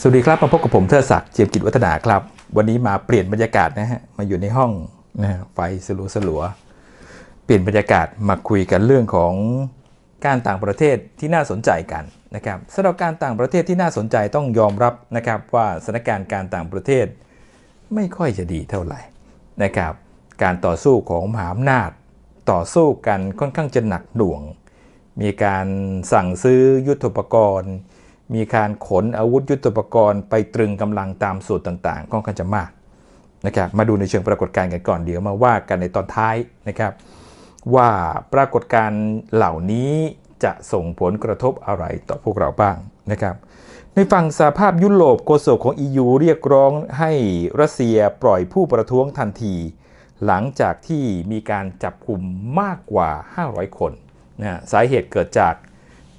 สวัสดีครับมาพบกับผมเทอศักดิ์เจียมกิจวัฒนาครับ วันนี้มาเปลี่ยนบรรยากาศนะฮะมาอยู่ในห้องนะฮะไฟสลัวสลัวเปลี่ยนบรรยากาศมาคุยกันเรื่องของการต่างประเทศที่น่าสนใจกันนะครับสำหรับการต่างประเทศที่น่าสนใจต้องยอมรับนะครับว่าสถานการณ์การต่างประเทศไม่ค่อยจะดีเท่าไหร่นะครับการต่อสู้ของมหาอำนาจต่อสู้กันค่อนข้างจะหนักหน่วง มีการสั่งซื้อยุทธปกรณ์ มีการขนอาวุธยุทโธปกรณ์ไปตรึงกำลังตามสูตรต่างๆค่อนข้างจะมากนะครับมาดูในเชิงปรากฏการณ์กันก่อนเดี๋ยวมาว่ากันในตอนท้ายนะครับ ว่าปรากฏการณ์เหล่านี้จะส่งผลกระทบอะไรต่อพวกเราบ้างนะครับ ในฝั่งสหภาพยุโรปโฆษกของ EU เรียกร้องให้รัสเซียปล่อยผู้ประท้วงทันที หลังจากที่มีการจับกลุ่มมากกว่า 500 คนนะสาเหตุเกิดจาก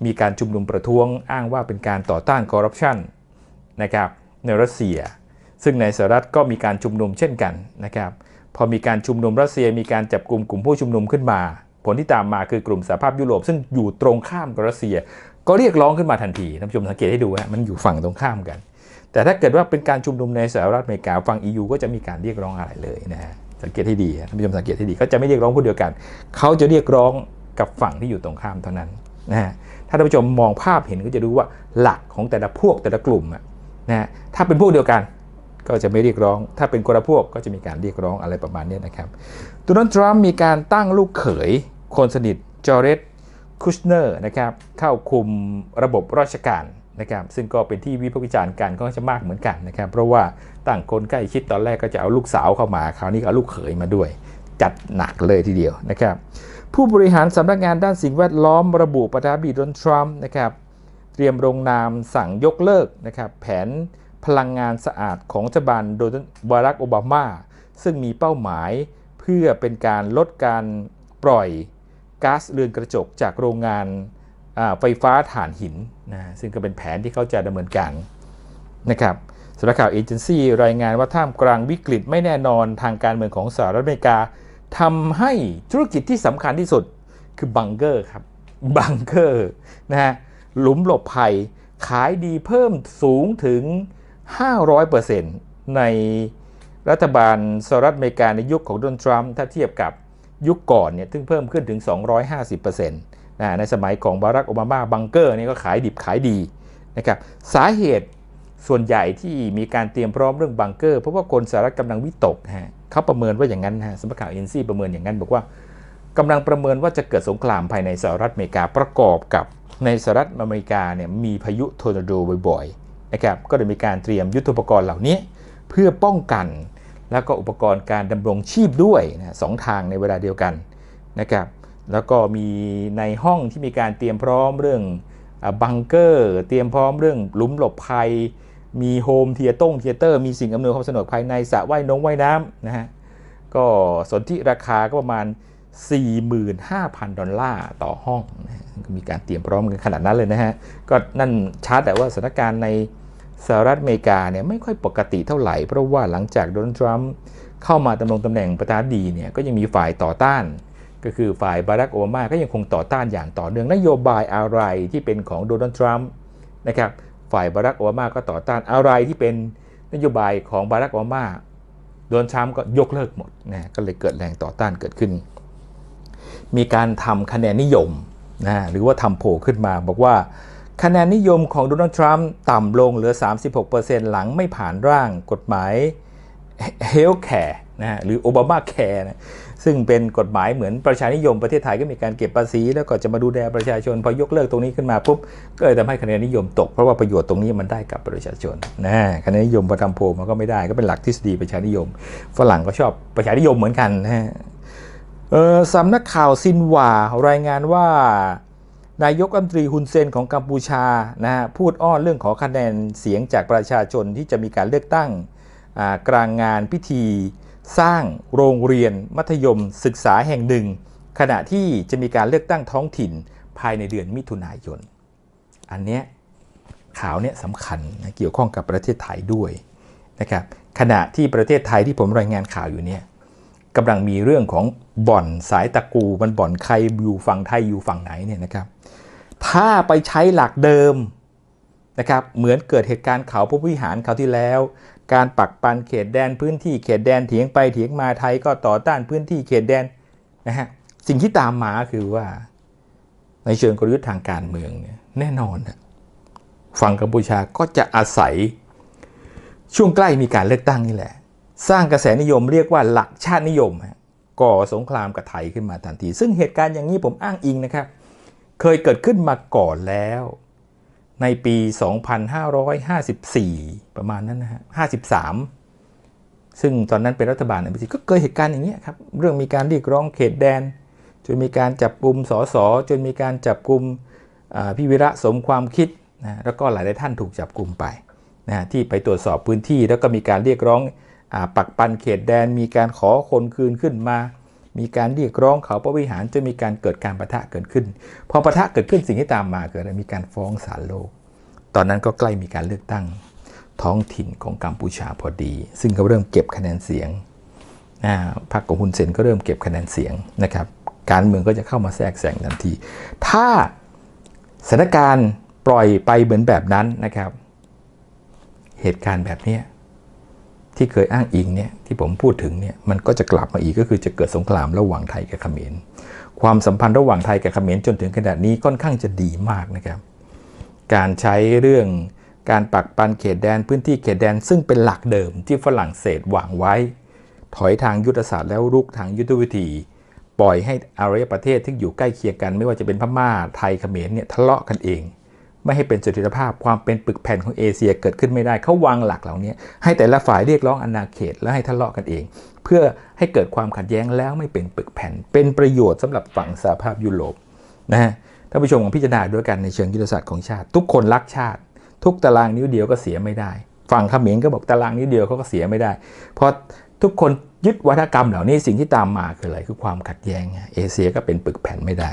มีการชุมนุมประท้วงอ้างว่าเป็นการต่อต้านคอร์รัปชันนะครับในรัสเซีย ซึ่งในสหรัฐก็มีการชุมนุมเช่นกันนะครับพอมีการชุมนุมรัสเซียมีการจับกลุ่มกลุ่มผู้ชุมนุมขึ้นมา ผลที่ตามมาคือกลุ่มสหภาพยุโรป ซึ่งอยู่ตรงข้ามกับรัสเซีย ก็เรียกร้องขึ้นมาทันทีท่านผู้ชมสังเกตให้ดูฮะมันอยู่ฝั่งตรงข้ามกัน แต่ถ้าเกิดว่าเป็นการชุมนุมในสหรัฐอเมริกาฝั่ง EU ก็จะมีการเรียกร้องอะไรเลยนะฮะสังเกตให้ดีท่านผู้ชมสังเกตให้ดีเขาจะไม่เรียกร้องผู้เดียวกัน เขาจะเรียกร้องกับฝั่งที่อยู่ตรงข้ามเท่านั้นนะฮะ ถ้าท่านผู้ชมมองภาพเห็นก็จะรู้ว่าหลักของแต่ละพวกแต่ละกลุ่มนะฮะถ้าเป็นพวกเดียวกันก็จะไม่เรียกร้อง ถ้าเป็นคนละพวกก็จะมีการเรียกร้องอะไรประมาณนี้นะครับโดนัลด์ทรัมป์มีการตั้งลูกเขย คนสนิทจอร์เรตคุชเนอร์นะครับเข้าคุมระบบราชการนะครับซึ่งก็เป็นที่วิพากษ์วิจารณ์กันก็จะมากเหมือนกันนะครับเพราะว่าตั้งคนใกล้ชิดตอนแรกก็จะเอาลูกสาวเข้ามา คราวนี้เอาลูกเขยมาด้วย จัดหนักเลยทีเดียวนะครับ ผู้บริหารสำนักงานด้านสิ่งแวดล้อมระบุประธานาธิบดีโดนทรัมป์นะครับเตรียมลงนามสั่งยกเลิกนะครับแผนพลังงานสะอาดของรัฐบาลโดนัลด์บารักโอบามา ซึ่งมีเป้าหมายเพื่อเป็นการลดการปล่อยก๊าซเรือนกระจกจากโรงงานไฟฟ้าถ่านหินนะซึ่งก็เป็นแผนที่เขาจะดำเนินการนะครับสำนักข่าวเอเจนซี่รายงานว่าท่ามกลางวิกฤตไม่แน่นอนทางการเมืองของสหรัฐอเมริกา ทำให้ธุรกิจที่สำคัญที่สุดคือบังเกอร์ครับบังเกอร์นะฮะหลุมหลบภัยขายดีเพิ่มสูงถึง 500%ในรัฐบาลสหรัฐอเมริกาในยุคของโดนัลด์ทรัมป์ถ้าเทียบกับยุคก่อนเนี่ยซึ่งเพิ่มขึ้นถึง 250%นะในสมัยของบารักโอบามาบังเกอร์นี่ก็ขายดิบขายดีนะครับสาเหตุส่วนใหญ่ที่มีการเตรียมพร้อมเรื่องบังเกอร์ เพราะว่าคนสหรัฐกำลังวิตกฮะ เขาประเมินว่าอย่างนั้นฮะสำนักข่าว NBC ประเมินอย่างนั้น บอกว่ากำลังประเมินว่าจะเกิดสงครามภายในสหรัฐอเมริกาประกอบกับในสหรัฐอเมริกาเนี่ยมีพายุทอร์นาโดบ่อยๆนะครับก็เลยมีการเตรียมยุทโธปกรณ์เหล่านี้ เพื่อป้องกัน แล้วก็อุปกรณ์การดำรงชีพด้วยนะสองทางในเวลาเดียวกันนะครับแล้วก็มีในห้องที่มีการเตรียมพร้อมเรื่องบังเกอร์ เตรียมพร้อมเรื่องหลุมหลบภัย มี home theater มีสิ่งอำนวยความสะดวกภายในสระว่ายน้องว่ายน้ำนะฮะก็สนที่ราคาก็ประมาณ 45,000 ดอลลาร์ต่อห้องนะมีการเตรียมพร้อมกันขนาดนั้นเลยนะฮะ ก็นั่นชาร์แต่ว่าสถานการณ์ในสหรัฐอเมริกาเนี่ยไม่ค่อยปกติเท่าไหร่ เพราะว่าหลังจากโดนัลด์ทรัมป์เข้ามาดำรงตำแหน่งประธานาธิบดีเนี่ยก็ยังมีฝ่ายต่อต้าน ก็คือฝ่ายบารักโอบามาก็ยังคงต่อต้านอย่างต่อเนื่องนโยบายอะไรที่เป็นของโดนัลด์ทรัมป์นะครับ ฝ่ายบารักโอบามาก็ต่อต้านอะไรที่เป็นนโยบายของบารักโอบามาโดนัลด์ทรัมป์ก็ยกเลิกหมดนะก็เลยเกิดแรงต่อต้านเกิดขึ้น มีการทำคะแนนนิยมนะหรือว่าทำโผล่ขึ้นมา บอกว่าคะแนนนิยมของโดนัลด์ทรัมป์ต่ำลงเหลือ 36%หลังไม่ผ่านร่างกฎหมาย Health Care นะหรือ Obama Care นะ ซึ่งเป็นกฎหมายเหมือนประชานิยมประเทศไทยก็มีการเก็บภาษี แล้วก็จะมาดูแลประชาชน พอยกเลิกตรงนี้ขึ้นมาปุ๊บก็เลยทำให้คะแนนนิยมตก เพราะว่าประโยชน์ตรงนี้มันได้กับประชาชนนะคะแนนนิยมประทำโพมันก็ไม่ได้ก็เป็นหลักทฤษฎีประชานิยม ฝรั่งก็ชอบประชานิยมเหมือนกันนะสำนักข่าวซินหวารายงานว่านายกรัมนตรีฮุนเซนของกัมพูชานะฮะพูดอ้อนเรื่องขอคะแนนเสียงจากประชาชนที่จะมีการเลือกตั้งกลางงานพิธี สร้างโรงเรียนมัธยมศึกษาแห่งหนึ่ง ขณะที่จะมีการเลือกตั้งท้องถิ่นภายในเดือนมิถุนายน อันเนี้ยข่าวเนี้ยสำคัญนะเกี่ยวข้องกับประเทศไทยด้วยนะครับขณะที่ประเทศไทยที่ผมรายงานข่าวอยู่เนี่ยกำลังมีเรื่องของบ่อนสายตะกูมันบ่อนใครอยู่ฝั่งไทยอยู่ฝั่งไหนเนี่ยนะครับ ถ้าไปใช้หลักเดิม นะครับเหมือนเกิดเหตุการณ์เขาพระวิหารเขาที่แล้ว การปักปันเขตแดนพื้นที่เขตแดนเถียงไปเถียงมาไทยก็ต่อต้านพื้นที่เขตแดนนะฮะสิ่งที่ตามมาคือว่า ในเชิงกลยุทธ์ทางการเมืองเนี่ยแน่นอนนะฝั่งกัมพูชาก็จะอาศัยช่วงใกล้มีการเลือกตั้งนี่แหละ สร้างกระแสนิยมเรียกว่าหลักชาตินิยมก่อสงครามกับไทยขึ้นมาทันที ซึ่งเหตุการณ์อย่างนี้ผมอ้างอิงนะครับ เคยเกิดขึ้นมาก่อนแล้ว ในปี 2554 ประมาณนั้นนะฮะ53 ซึ่งตอนนั้นเป็นรัฐบาลในปีก็เกิดเหตุการณ์อย่างนี้ครับ เรื่องมีการเรียกร้องเขตแดน จนมีการจับกลุ่มสสจนมีการจับกลุ่มพี่วิระสมความคิดนะแล้วก็หลายหลายท่านถูกจับกลุ่มไปนะที่ไปตรวจสอบพื้นที่แล้วก็มีการเรียกร้องปักปันเขตแดน มีการขอคนคืนขึ้นมา มีการเรียกร้องเขาประวิหารจะมีการเกิดการประทะเกิดขึ้น พอประทะเกิดขึ้นสิ่งที่ตามมาเกิดอะไรมีการฟ้องศาลโลก ตอนนั้นก็ใกล้มีการเลือกตั้งท้องถิ่นของกัมพูชาพอดี ซึ่งเขาเริ่มเก็บคะแนนเสียงพรรคของฮุนเซนก็เริ่มเก็บคะแนนเสียงนะครับการเมืองก็จะเข้ามาแทรกแซงทันที ถ้าสถานการณ์ปล่อยไปเหมือนแบบนั้นนะครับ เหตุการณ์แบบนี้ ที่เคยอ้างอิงเนี่ยที่ผมพูดถึงเนี่ยมันก็จะกลับมาอีกก็คือจะเกิดสงครามระหว่างไทยกับเขมร ความสัมพันธ์ระหว่างไทยกับเขมรจนถึงขนาดนี้ค่อนข้างจะดีมากนะครับการใช้เรื่องการปักปันเขตแดนพื้นที่เขตแดน ซึ่งเป็นหลักเดิมที่ฝรั่งเศสวางไว้ ถอยทางยุทธศาสตร์แล้วรุกทางยุทธวิธี ปล่อยให้อารยประเทศที่อยู่ใกล้เคียงกัน ไม่ว่าจะเป็นพม่าไทยเขมรเนี่ยทะเลาะกันเอง ไม่ให้เป็นเสถียรภาพความเป็นปึกแผ่นของเอเชียเกิดขึ้นไม่ได้เขาวางหลักเหล่านี้ให้แต่ละฝ่ายเรียกร้องอาณาเขตแล้วให้ทะเลาะกันเอง เพื่อให้เกิดความขัดแย้งแล้วไม่เป็นปึกแผ่น เป็นประโยชน์สำหรับฝั่งสหภาพยุโรปนะฮะท่านผู้ชมของพิจารณาด้วยกันในเชิงยุทธศาสตร์ของชาติ ทุกคนรักชาติ ทุกตารางนิ้วเดียวก็เสียไม่ได้ ฝั่งเขมรก็บอกตารางนิ้วเดียวเขาก็เสียไม่ได้เพราะทุกคนยึดวัฒกรรมเหล่านี้สิ่งที่ตามมาคืออะไรคือความขัดแย้งเอเชียก็เป็นปึกแผ่นไม่ได้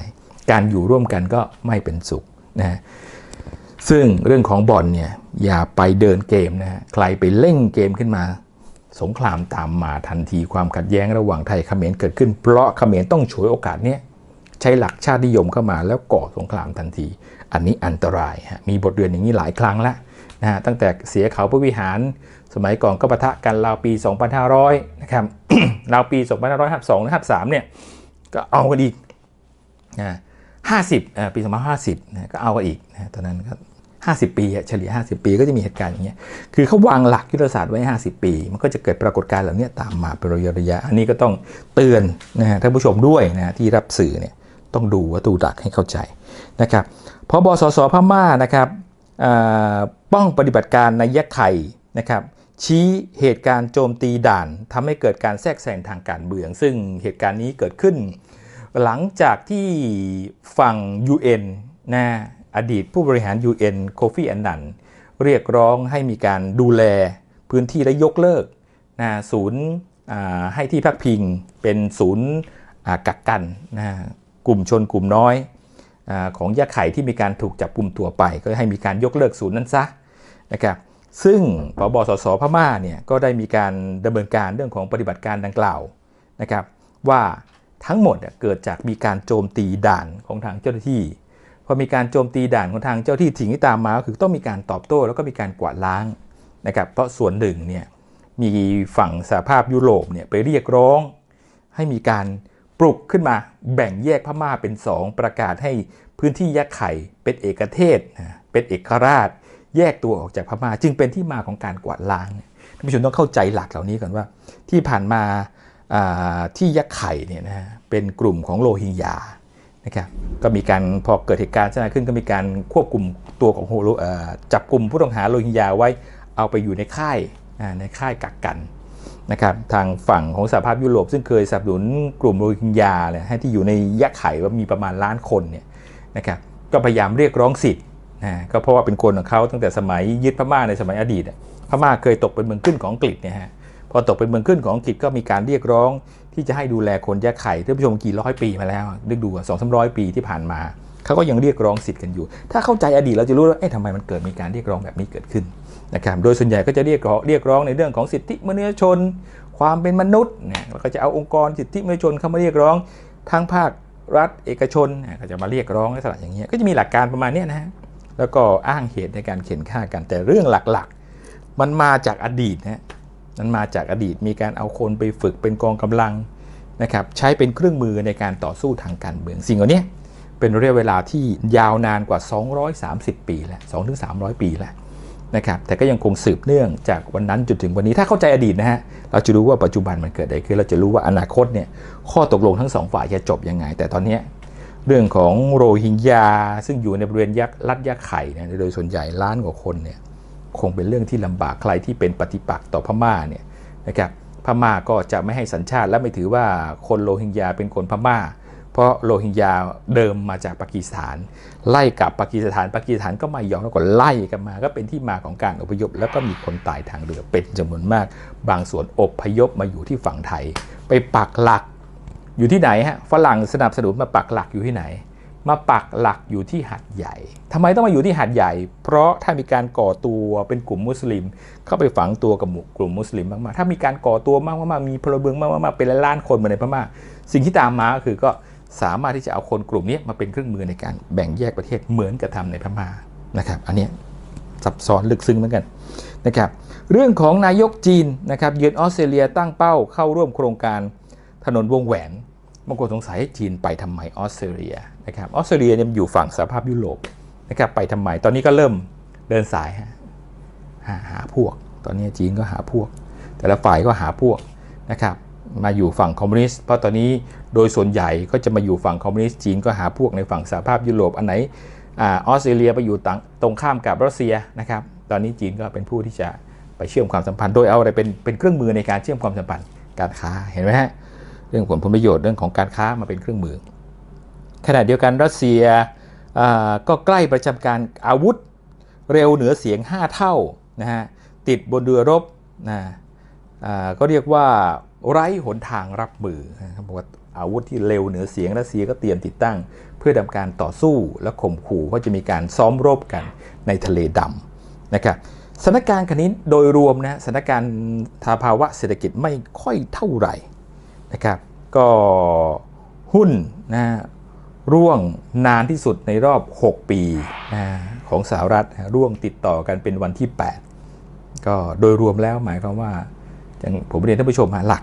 การอยู่ร่วมกันก็ไม่เป็นสุขนะ ซึ่งเรื่องของบอลเนี่ยอย่าไปเดินเกมนะฮะใครไปเล่งเกมขึ้นมา สงครามตามมาทันทีความขัดแย้งระหว่างไทยเขมรเกิดขึ้น เพราะเขมรต้องฉวยโอกาสเนี้ใช้หลักชาตินิยมเข้ามาแล้วก่อสงครามทันที อันนี้อันตรายฮะมีบทเรียนอย่างนี้หลายครั้งแล้วนะฮะตั้งแต่เสียเขาพระวิหาร สมัยก่อนก็ปะทะกันราวปี 2500 นะครับราวปี 2552 53เนี่ยก็เอากันอีกนะ50ปี2550นะก็เอากันอีกนะตอนนั้นก็ 50 ปีเฉลี่ย 50 ปีก็จะมีเหตุการณ์อย่างเงี้ย คือเขาวางหลักยุทธศาสตร์ไว้ 50 ปี มันก็จะเกิดปรากฏการณ์เหล่านี้ตามมาเป็นระยะระยะ อันนี้ก็ต้องเตือนนะฮะท่านผู้ชมด้วยนะที่รับสื่อเนี่ยต้องดูวัตถุหลักให้เข้าใจนะครับพอบสสพม่านะครับป้องปฏิบัติการในยะไข่นะครับชี้เหตุการณ์โจมตีด่านทำให้เกิดการแทรกแซงทางการเมือง ซึ่งเหตุการณ์นี้เกิดขึ้น หลังจากที่ฝั่ง UN นะ อดีตผู้บริหาร UN โคฟีแอนนันเรียกร้องให้มีการดูแลพื้นที่และยกเลิกนะศูนย์ให้ที่พักพิงเป็นศูนย์กักกันนะกลุ่มชนกลุ่มน้อยอของยะไข่ที่มีการถูกจับกลุ่มตัวไป ก็ให้มีการยกเลิกศูนย์นั้นซะนะครับซึ่งพบสสพม่าเนี่ยก็ได้มีการดำเนินการเรื่องของปฏิบัติการดังกล่าวนะครับว่าทั้งหมดเกิดจากมีการโจมตีด่านของทางเจ้าหน้าที่ พอมีการโจมตีด่านของทางเจ้าที่ถิ่งที่ตามมาก็คือต้องมีการตอบโต้แล้วก็มีการกวาดล้างนะครับเพราะส่วนหนึ่งเนี่ยมีฝั่งสหภาพยุโรปเนี่ยไปเรียกร้อง ให้มีการปลุกขึ้นมาแบ่งแยกพม่าเป็น 2 ประกาศให้พื้นที่ยักไข่เป็นเอกเทศเป็นเอกราช แยกตัวออกจากพม่า จึงเป็นที่มาของการกวาดล้างท่านผู้ชมต้องเข้าใจหลักเหล่านี้ก่อนว่า ที่ผ่านมาที่ยักไข่เนี่ยนะเป็นกลุ่มของโรฮิงญา นะครับก็มีการพอเกิดเหตุการณ์ชนะขึ้นก็มีการควบคุมตัวของโฮโลจับกลุ่มผู้ต้องหาโรฮิงญาไว้เอาไปอยู่ในค่ายในค่ายกักกันนะครับทางฝั่งของสหภาพยุโรปซึ่งเคยสนับสนุนกลุ่มโรฮิงญาเนี่ยให้ที่อยู่ในยักษ์ไข่ว่ามีประมาณล้านคนเนี่ยนะครับก็พยายามเรียกร้องสิทธิ์นะก็เพราะว่าเป็นคนของเขาตั้งแต่สมัยยึดพม่าในสมัยอดีตพม่าเคยตกเป็นเมืองขึ้นของอังกฤษเนี่ยฮะพอตกเป็นเมืองขึ้นของอังกฤษก็มีการเรียกร้อง ที่จะให้ดูแลคนแยะไข่ท่านผู้ชมกี่ร้อยปีมาแล้วนึกดูสองสามร้อยปีที่ผ่านมาเขาก็ยังเรียกร้องสิทธิ์กันอยู่ ถ้าเข้าใจอดีตเราจะรู้ว่าเอ๊ะทำไมมันเกิดมีการเรียกร้องแบบนี้เกิดขึ้นนะครับโดยส่วนใหญ่ก็จะเรียกร้องเรียกร้องในเรื่องของสิทธิมนุษยชน ความเป็นมนุษย์เนี่ยเราก็จะเอาองค์กรสิทธิมนุษยชนเข้ามาเรียกร้องทั้งภาครัฐเอกชนก็จะมาเรียกร้องในลักษณะอย่างเงี้ยก็จะมีหลักการประมาณนี้นะฮะแล้วก็อ้างเหตุในการเข็นฆ่ากันแต่เรื่องหลักๆ มันมาจากอดีตนะ มันมาจากอดีตมีการเอาคนไปฝึกเป็นกองกำลังนะครับใช้เป็นเครื่องมือในการต่อสู้ทางการเมืองสิ่งเหล่านี้เป็นระยะเวลาที่ยาวนานกว่า 230 ปีแล้ว2-300 ปีแล้วนะครับแต่ก็ยังคงสืบเนื่องจากวันนั้นจนถึงวันนี้ถ้าเข้าใจอดีตนะฮะเราจะรู้ว่าปัจจุบันมันเกิดอะไรขึ้นเราจะรู้ว่าอนาคตเนี่ยข้อตกลงทั้งสองฝ่ายจะจบยังไง แต่ตอนนี้เรื่องของโรฮิงญาซึ่งอยู่ในบริเวณยักษ์รัฐยักษ์ไข่เนี่ยโดยส่วนใหญ่ล้านกว่าคนเนี่ย คงเป็นเรื่องที่ลำบากใครที่เป็นปฏิปักษ์ต่อพม่าเนี่ยนะครับพม่าก็จะไม่ให้สัญชาติและไม่ถือว่าคนโรฮิงญาเป็นคนพม่า เพราะโรฮิงญาเดิมมาจากปากีสถาน ไล่กลับปากีสถานปากีสถานก็ไม่ยอมแล้วก็ไล่กันมา ก็เป็นที่มาของการอพยพ แล้วก็มีคนตายทางเรือเป็นจำนวนมาก บางส่วนอพยพมาอยู่ที่ฝั่งไทย ไปปักหลักอยู่ที่ไหนฮะฝรั่งสนับสนุนมาปักหลักอยู่ที่ไหน มาปักหลักอยู่ที่หัดใหญ่ทำไมต้องมาอยู่ที่หัดใหญ่ เพราะถ้ามีการก่อตัวเป็นกลุ่มมุสลิม เข้าไปฝังตัวกับกลุ่มมุสลิมมากๆ ถ้ามีการก่อตัวมากๆมีพลเมืองมากๆเป็นล้านคนมาในพม่า สิ่งที่ตามมาก็คือก็สามารถที่จะเอาคนกลุ่มนี้มาเป็นเครื่องมือในการแบ่งแยกประเทศเหมือนกับทาในพม่านะครับ อันนี้ซับซ้อนลึกซึ้งเหมือนกันนะครับ เรื่องของนายกจีนนะครับเยือนออสเตรเลียตั้งเป้าเข้าร่วมโครงการถนนวงแหวน บางคนสงสัยจีนไปทำไมออสเตรเลียนะครับออสเตรเลียเนี่ยอยู่ฝั่งสหภาพยุโรปนะครับไปทำไมตอนนี้ก็เริ่มเดินสายฮะหาหาพวก ตอนนี้จีนก็หาพวก แต่ละฝ่ายก็หาพวกนะครับมาอยู่ฝั่งคอมมิวนิสต์เพราะตอนนี้โดยส่วนใหญ่ก็จะมาอยู่ฝั่งคอมมิวนิสต์จีนก็หาพวกในฝั่งสหภาพยุโรปอันไหนออสเตรเลียไปอยู่ตรงข้ามกับรัสเซียนะครับตอนนี้จีนก็เป็นผู้ที่จะไปเชื่อมความสัมพันธ์ โดยเอาอะไรเป็นเป็นเครื่องมือในการเชื่อมความสัมพันธ์การค้าเห็นไหมฮะ รื่องผลผลประโยชน์เรื่องของการค้ามาเป็นเครื่องมือ ขณะเดียวกันรัสเซียก็ใกล้ประจำการอาวุธเร็วเหนือเสียง 5 เท่านะฮะติดบนเรือรบนะก็เรียกว่าไร้หนทางรับมือบอกว่าอาวุธที่เร็วเหนือเสียงรัสเซียก็เตรียมติดตั้ง เพื่อทำการต่อสู้และข่มขู่ว่าจะมีการซ้อมรบกันในทะเลดำนะครับสถานการณ์คันนี้โดยรวมนะสถานการณ์ทาภาวะเศรษฐกิจไม่ค่อยเท่าไหร่ นะครับ ก็หุ้นนะร่วงนานที่สุดในรอบ 6 ปีนะของสหรัฐร่วงติดต่อกันเป็นวันที่ 8 ก็โดยรวมแล้วหมายความว่าอย่างผมเรียนท่านผู้ชมหลัก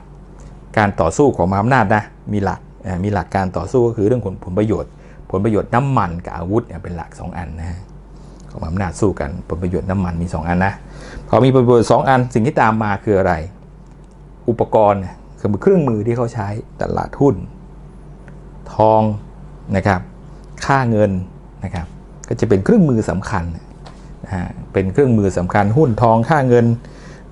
การต่อสู้ของมหาอำนาจนะมีหลักมีหลักการต่อสู้ก็คือเรื่องผลผลประโยชน์ ผลประโยชน์น้ำมันกับอาวุธเป็นหลัก 2 อันนะของมหาอำนาจสู้กันผลประโยชน์น้ำมันมี 2 อันนะพอมีผลประโยชน์2อันสิ่งที่ตามมาคืออะไร อุปกรณ์ เครื่องมือที่เขาใช้ตลาดหุ้น ทองนะครับค่าเงินนะครับก็จะเป็นเครื่องมือสำคัญนะฮะเป็นเครื่องมือสำคัญหุ้นทองค่าเงิน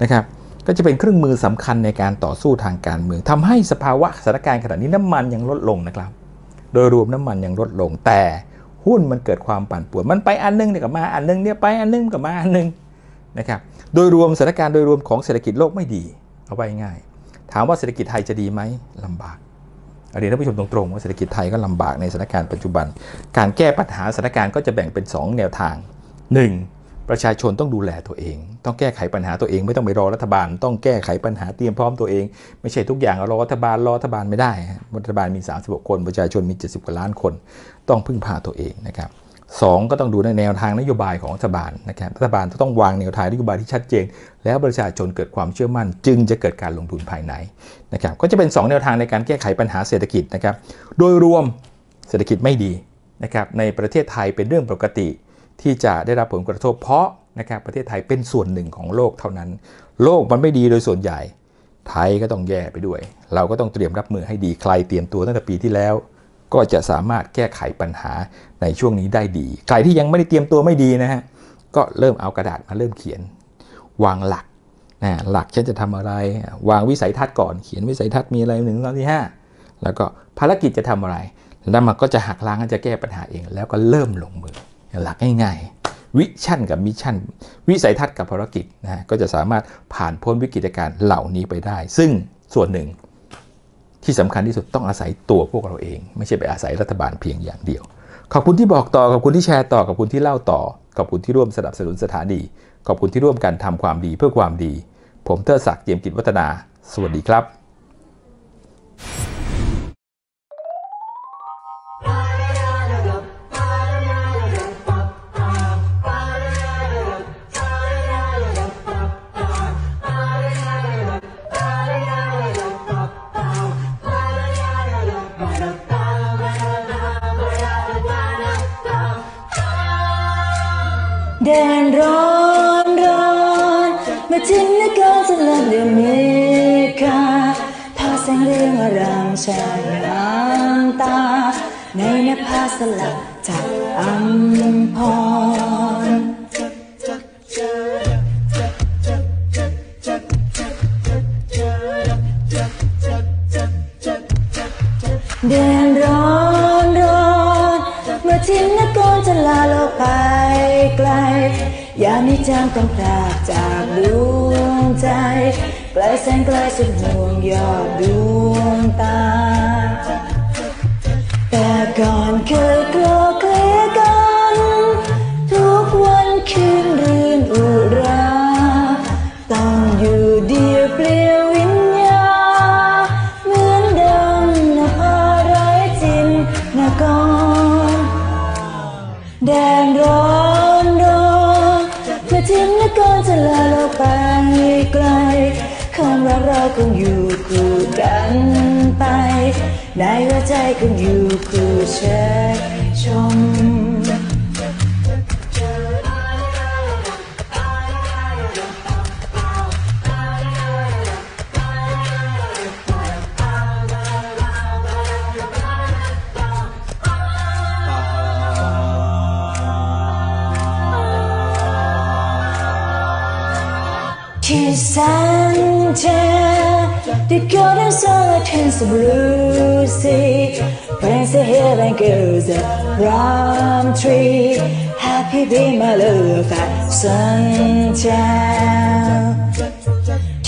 นะครับก็จะเป็นเครื่องมือสำคัญในการต่อสู้ทางการเมืองทำให้สภาวะสถานการณ์ขณะนี้น้ำมันยังลดลงนะครับ โดยรวมน้ำมันยังลดลง แต่หุ้นมันเกิดความปั่นป่วนมันไปอันนึงเนี่ยกับมาอันนึงเนี่ยไปอันนึงกับมาอันนึงนะครับโดยรวมสถานการณ์โดยรวมของเศรษฐกิจโลกไม่ดีเอาไว้ง่าย ถามว่าเศรษฐกิจไทยจะดีไหมลำบากเรียนท่านผู้ชมตรงๆว่าเศรษฐกิจไทยก็ลำบากในสถานการณ์ปัจจุบัน การแก้ปัญหาสถานการณ์ก็จะแบ่งเป็น 2 แนวทาง 1. ประชาชนต้องดูแลตัวเอง ต้องแก้ไขปัญหาตัวเองไม่ต้องไปรอรัฐบาล ต้องแก้ไขปัญหาเตรียมพร้อมตัวเอง ไม่ใช่ทุกอย่างรอรัฐบาลรอรัฐบาลไม่ได้รัฐบาลมี 36 คน ประชาชนมี 70 กว่าล้านคน ต้องพึ่งพาตัวเองนะครับ 2 ก็ต้องดูในแนวทางนโยบายของรัฐบาลนะครับรัฐบาลต้องวางแนวทางนโยบายที่ชัดเจน แล้วประชาชนเกิดความเชื่อมั่น จึงจะเกิดการลงทุนภายในนะครับก็จะเป็น 2 แนวทางในการแก้ไขปัญหาเศรษฐกิจนะครับโดยรวมเศรษฐกิจไม่ดีนะครับในประเทศไทยเป็นเรื่องปกติ ที่จะได้รับผลกระทบเพราะนะครับประเทศไทยเป็นส่วนหนึ่งของโลกเท่านั้น โลกมันไม่ดีโดยส่วนใหญ่ ไทยก็ต้องแย่ไปด้วย เราก็ต้องเตรียมรับมือให้ดีใครเตรียมตัวตั้งแต่ปีที่แล้ว ก็จะสามารถแก้ไขปัญหาในช่วงนี้ได้ดี ใครที่ยังไม่ได้เตรียมตัวไม่ดีนะฮะ ก็เริ่มเอากระดาษมาเริ่มเขียน วางหลักนะหลักฉันจะทำอะไร วางวิสัยทัศน์ก่อน เขียนวิสัยทัศน์มีอะไรหนึ่งสองที่ห้าแล้วก็ภารกิจจะทำอะไร แล้วมันก็จะหักล้างจะแก้ปัญหาเอง แล้วก็เริ่มลงมือ หลักง่ายๆ vision กับ mission วิสัยทัศน์กับภารกิจนะก็จะสามารถผ่านพ้นวิกฤตการณ์เหล่านี้ไปได้ ซึ่งส่วนหนึ่ง ที่สำคัญที่สุดต้องอาศัยตัวพวกเราเอง ไม่ใช่ไปอาศัยรัฐบาลเพียงอย่างเดียว ขอบคุณที่บอกต่อขอบคุณที่แชร์ต่อขอบคุณที่เล่าต่อ ขอบคุณที่ร่วมสนับสนุนสถานี ขอบคุณที่ร่วมกันทำความดีเพื่อความดี ผมเทอศักดิ์เจียมกิจวัฒนา สวัสดีครับ ในนภาสลับจากอัมพรเดินร้อนร้อนเมื่อทิ้งนกรจะลาโลกไปไกล ยามีจางต้องพลากจากดวงใจไกลแสนไกลสุดห่วงยอดดวงตา แต่ก่อ ในหัวใจคงอยู่คู่เชยชม Kiss and tell The golden sun turns blue sea Prince heaven goes palm tree. Happy be my love at sundown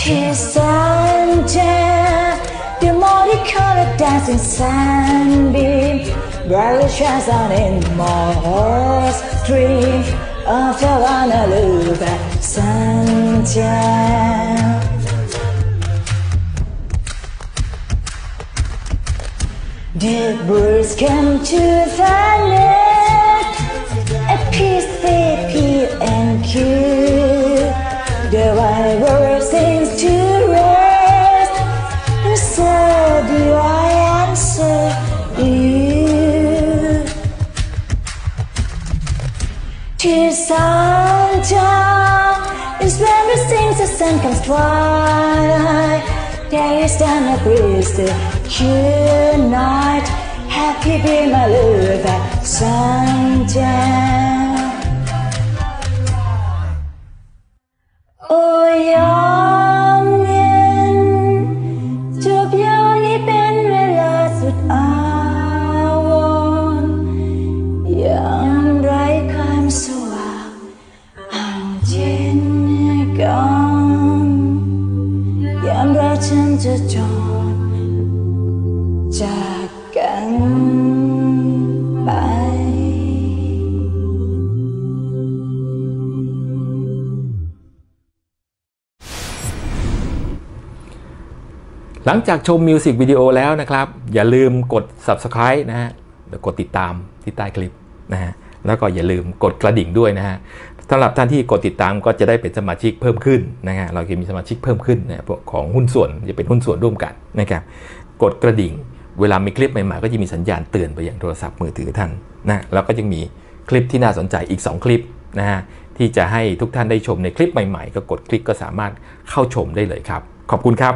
and tell The multicolored dancing sunbeam Brightly shines on in my heart's dream. Of Havana love at sundown birds come to the net A peace they peel and cue The wild bird sings to rest And so do I answer you To sundown is when we sing the sun comes twilight. There is down a breeze cool night. Happy be my love at หลังจากชมมิวสิกวิดีโอแล้วนะครับ อย่าลืมกด subscribe นะฮะเดี๋ยวกดติดตามที่ใต้คลิปนะฮะแล้วก็อย่าลืมกดกระดิ่งด้วยนะฮะสำหรับท่านที่กดติดตามก็จะได้เป็นสมาชิกเพิ่มขึ้นนะฮะเราจะมีสมาชิกเพิ่มขึ้นนะพวกของหุ้นส่วนจะเป็นหุ้นส่วนร่วมกันนะครับกดกระดิ่ง เวลามีคลิปใหม่ๆก็จะมีสัญญาณเตือนไปอยังโทรศัพท์มือถือท่านนะแล้วก็ยังมีคลิปที่น่าสนใจอีก 2 คลิปนะฮะที่จะให้ทุกท่านได้ชมในคลิปใหม่ๆ ก็กดคลิกก็สามารถเข้าชมได้เลยครับ ขอบคุณครับ